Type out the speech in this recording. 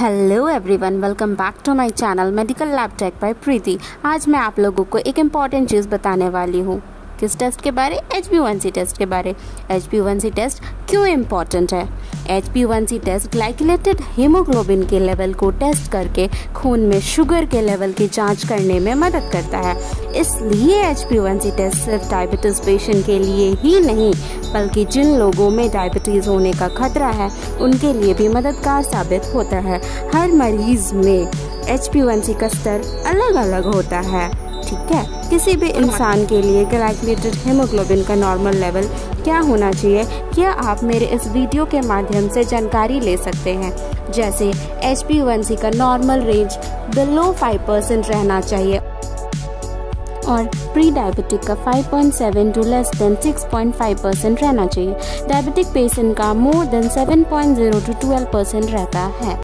Hello everyone welcome back to my channel medical lab tech by Preeti आज मैं आप लोगों को एक इंपॉर्टेंट चीज़ बताने वाली हूँ। किस टेस्ट के बारे? H B one C test के बारे। H B one C test क्यों इंपॉर्टेंट है? H B one C test glycated haemoglobin के लेवल को टेस्ट करके खून में शुगर के लेवल की जाँच करने में मदद करता है। इसलिए H B one C test सिर्फ़ डायबिटीज़ पेशेंट के लिए ही नहीं बल्कि जिन लोगों में डायबिटीज़ होने का खतरा है उनके लिए भी मददगार साबित होता है। हर मरीज़ में एच का स्तर अलग अलग होता है ठीक है? किसी भी इंसान के लिए ग्लाइकुलेटेड हेमोग्लोबिन का नॉर्मल लेवल क्या होना चाहिए? क्या आप मेरे इस वीडियो के माध्यम से जानकारी ले सकते हैं? जैसे एच का normal range below five percent रहना चाहिए। और प्री डायबिटिक का 5.7 टू लेस देन 6.5 परसेंट रहना चाहिए। डायबिटिक पेशेंट का मोर देन 7.0 टू 12 परसेंट रहता है।